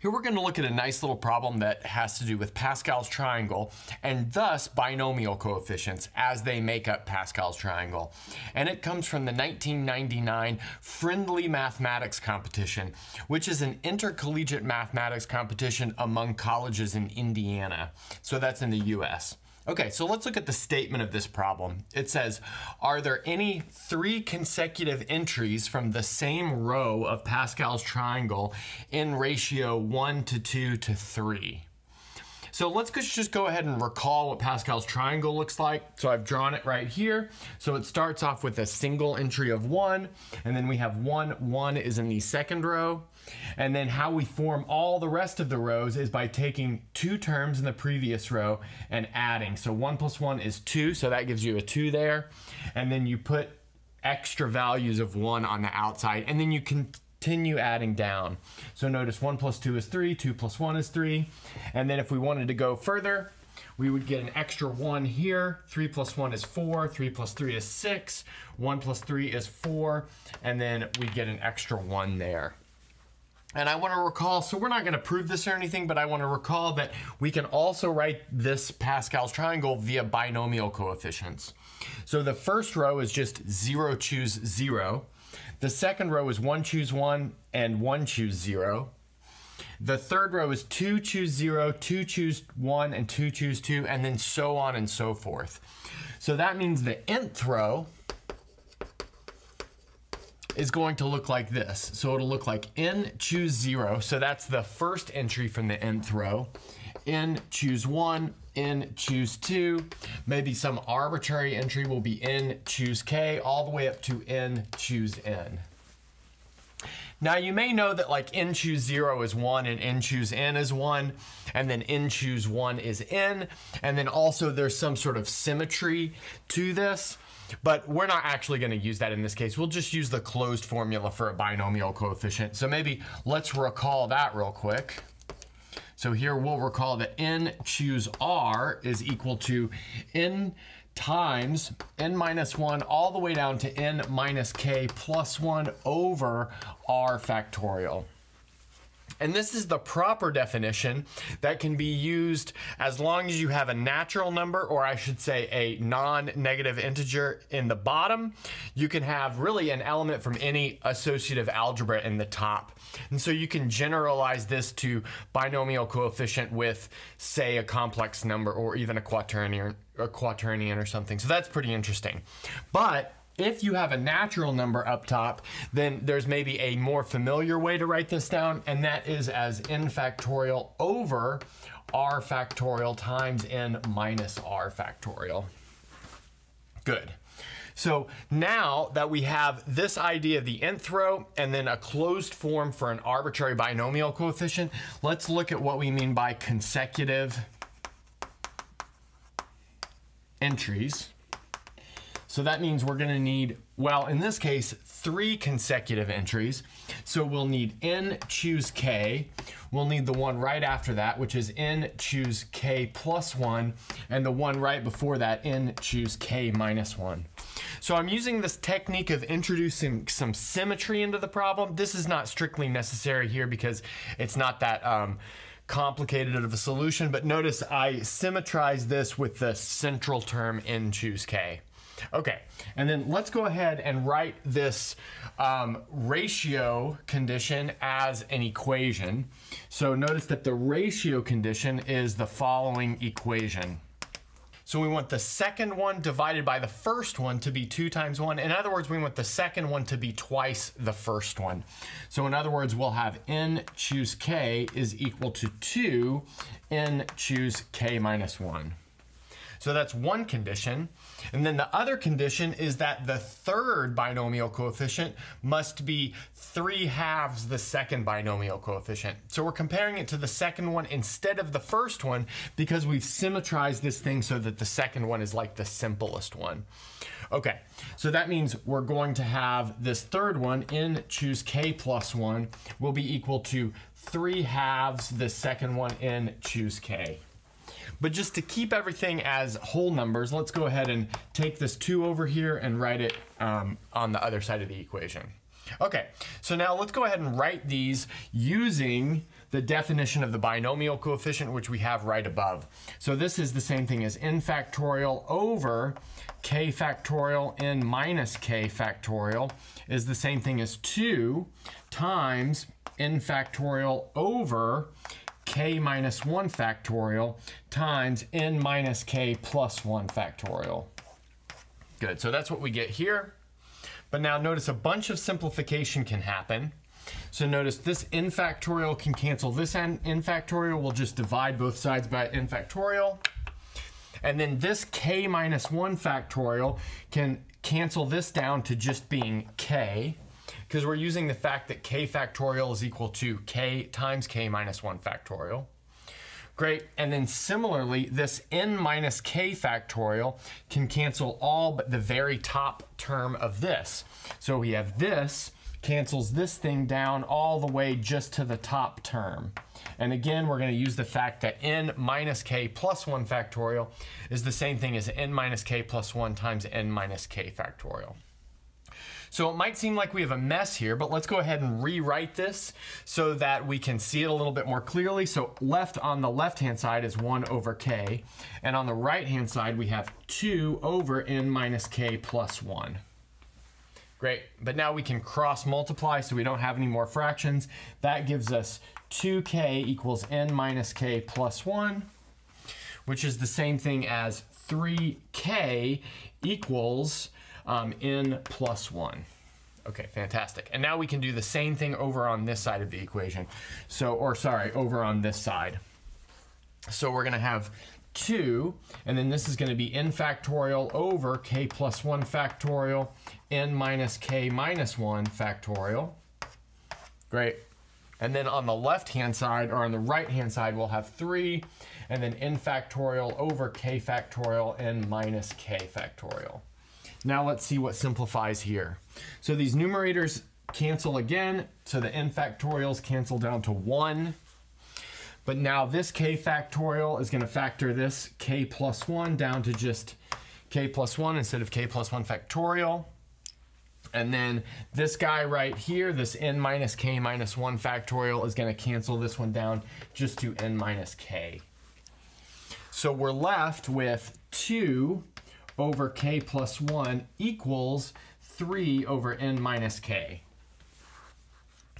Here we're going to look at a nice little problem that has to do with Pascal's triangle and thus binomial coefficients as they make up Pascal's triangle. And it comes from the 1999 Friendly Mathematics Competition, which is an intercollegiate mathematics competition among colleges in Indiana. So that's in the US. Okay, so let's look at the statement of this problem. It says, are there any three consecutive entries from the same row of Pascal's triangle in ratio 1 to 2 to 3? So let's just go ahead and recall what Pascal's triangle looks like. So I've drawn it right here. So it starts off with a single entry of one, and then we have one, one is in the second row. And then how we form all the rest of the rows is by taking two terms in the previous row and adding. So one plus one is two, so that gives you a two there. And then you put extra values of one on the outside, and then you continue adding down. So notice one plus two is three, two plus one is three. And then if we wanted to go further, we would get an extra one here. Three plus one is four, three plus three is six, one plus three is four, and then we get an extra one there. And I want to recall, so we're not going to prove this or anything, but I want to recall that we can also write this Pascal's triangle via binomial coefficients. So the first row is just 0 choose 0. The second row is 1 choose 1 and 1 choose 0. The third row is 2 choose zero, two choose 1, and 2 choose 2, and then so on and so forth. So that means the nth row is going to look like this. So it'll look like n choose 0. So that's the first entry from the nth row. n choose 1, n choose 2. Maybe some arbitrary entry will be n choose k all the way up to n choose n. Now you may know that like n choose 0 is 1 and n choose n is 1 and then n choose 1 is n and then also there's some sort of symmetry to this. But we're not actually going to use that in this case. We'll just use the closed formula for a binomial coefficient. So maybe let's recall that real quick. So here we'll recall that n choose r is equal to n times n minus 1 all the way down to n minus k plus 1 over r factorial. And this is the proper definition that can be used as long as you have a natural number, or I should say a non-negative integer in the bottom. You can have really an element from any associative algebra in the top. And so you can generalize this to binomial coefficient with, say, a complex number or even a quaternion, a quaternion or something. So that's pretty interesting. But if you have a natural number up top, then there's maybe a more familiar way to write this down, and that is as n factorial over r factorial times n minus r factorial. Good. So now that we have this idea of the nth row and then a closed form for an arbitrary binomial coefficient, let's look at what we mean by consecutive entries. So that means we're going to need, well, in this case, three consecutive entries. So we'll need n choose k. We'll need the one right after that, which is n choose k plus 1, and the one right before that, n choose k minus 1. So I'm using this technique of introducing some symmetry into the problem. This is not strictly necessary here because it's not that um, complicated of a solution, but notice I symmetrize this with the central term n choose k. Okay, and then let's go ahead and write this um, ratio condition as an equation. So notice that the ratio condition is the following equation. So we want the second one divided by the first one to be 2 times 1. In other words, we want the second one to be twice the first one. So in other words, we'll have n choose k is equal to 2 n choose k minus 1. So that's one condition. And then the other condition is that the third binomial coefficient must be 3 halves the second binomial coefficient. So we're comparing it to the second one instead of the first one because we've symmetrized this thing so that the second one is like the simplest one. Okay, so that means we're going to have this third one, n choose k plus 1, will be equal to 3 halves the second one, n choose k. But just to keep everything as whole numbers, let's go ahead and take this 2 over here and write it um, on the other side of the equation. Okay, so now let's go ahead and write these using the definition of the binomial coefficient, which we have right above. So this is the same thing as n factorial over k factorial n minus k factorial is the same thing as 2 times n factorial over k minus 1 factorial times n minus k plus 1 factorial. Good, so that's what we get here. But now notice a bunch of simplification can happen. So notice this n factorial can cancel this n, n factorial. We'll just divide both sides by n factorial. And then this k minus 1 factorial can cancel this down to just being k because we're using the fact that k factorial is equal to k times k minus 1 factorial. Great, and then similarly, this n minus k factorial can cancel all but the very top term of this. So we have this cancels this thing down all the way just to the top term. And again, we're going to use the fact that n minus k plus 1 factorial is the same thing as n minus k plus 1 times n minus k factorial. So it might seem like we have a mess here, but let's go ahead and rewrite this so that we can see it a little bit more clearly. So left on the left-hand side is 1 over k, and on the right-hand side we have 2 over n minus k plus 1. Great, but now we can cross multiply so we don't have any more fractions. That gives us 2k equals n minus k plus 1, which is the same thing as 3k equals um, n plus 1. Okay, fantastic. And now we can do the same thing over on this side of the equation. So, or sorry, over on this side. So we're going to have 2, and then this is going to be n factorial over k plus 1 factorial, n minus k minus 1 factorial. Great. And then on the left-hand side, or on the right-hand side, we'll have 3, and then n factorial over k factorial, n minus k factorial. Now let's see what simplifies here. So these numerators cancel again, so the n factorials cancel down to 1. But now this k factorial is going to factor this k plus 1 down to just k plus 1 instead of k plus 1 factorial. And then this guy right here, this n minus k minus 1 factorial, is going to cancel this one down just to n minus k. So we're left with 2 over k plus 1 equals 3 over n minus k.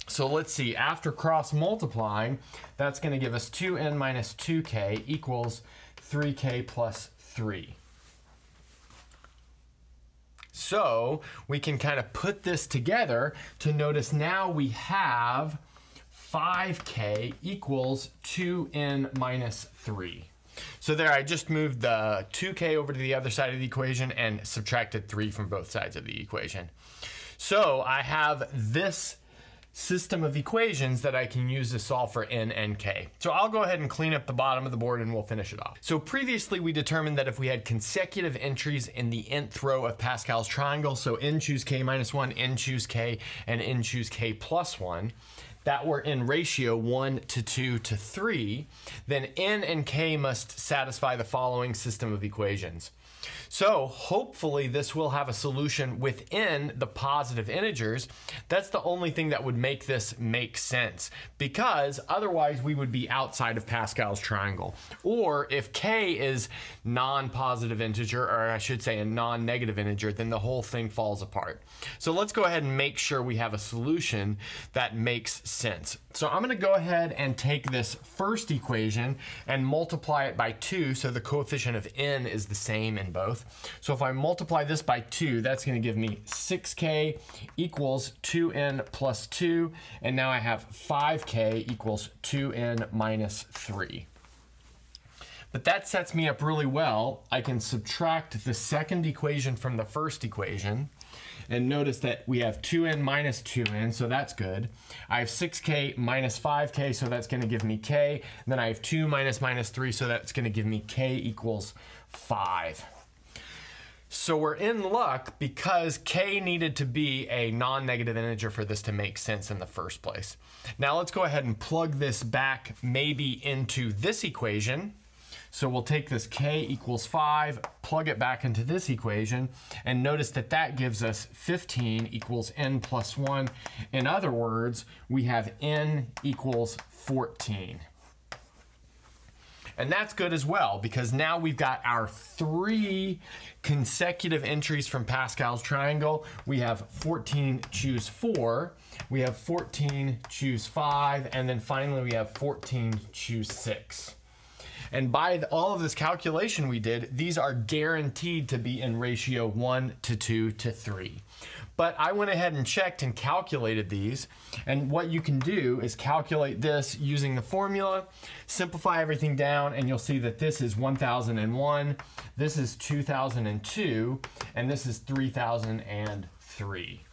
So let's see, after cross multiplying, that's going to give us 2n minus 2k equals 3k plus 3. So we can kind of put this together to notice now we have 5k equals 2n minus 3. So there I just moved the 2k over to the other side of the equation and subtracted 3 from both sides of the equation. So I have this system of equations that I can use to solve for n and k. So I'll go ahead and clean up the bottom of the board and we'll finish it off. So previously we determined that if we had consecutive entries in the nth row of Pascal's triangle, so n choose k minus 1, n choose k, and n choose k plus 1, that were in ratio 1 to 2 to 3, then n and k must satisfy the following system of equations. So hopefully this will have a solution within the positive integers. That's the only thing that would make this make sense because otherwise we would be outside of Pascal's triangle. Or if k is non-positive integer, or I should say a non-negative integer, then the whole thing falls apart. So let's go ahead and make sure we have a solution that makes sense. So I'm gonna go ahead and take this first equation and multiply it by two so the coefficient of n is the same in both. So if I multiply this by 2, that's going to give me 6k equals 2n plus 2. And now I have 5k equals 2n minus 3. But that sets me up really well. I can subtract the second equation from the first equation. And notice that we have 2n minus 2n, so that's good. I have 6k minus 5k, so that's going to give me k. And then I have 2 minus minus 3, so that's going to give me k equals 5. So we're in luck because k needed to be a non-negative integer for this to make sense in the first place. Now let's go ahead and plug this back maybe into this equation. So we'll take this k equals 5, plug it back into this equation, and notice that that gives us 15 equals n plus 1. In other words, we have n equals 14. And that's good as well because now we've got our three consecutive entries from Pascal's triangle. We have 14, choose 4. We have 14, choose 5. And then finally we have 14, choose 6. And by the, all of this calculation we did, these are guaranteed to be in ratio 1 to 2 to 3. But I went ahead and checked and calculated these. And what you can do is calculate this using the formula, simplify everything down, and you'll see that this is 1001, this is 2002, and this is 3003.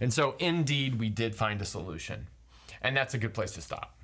And so indeed, we did find a solution. And that's a good place to stop.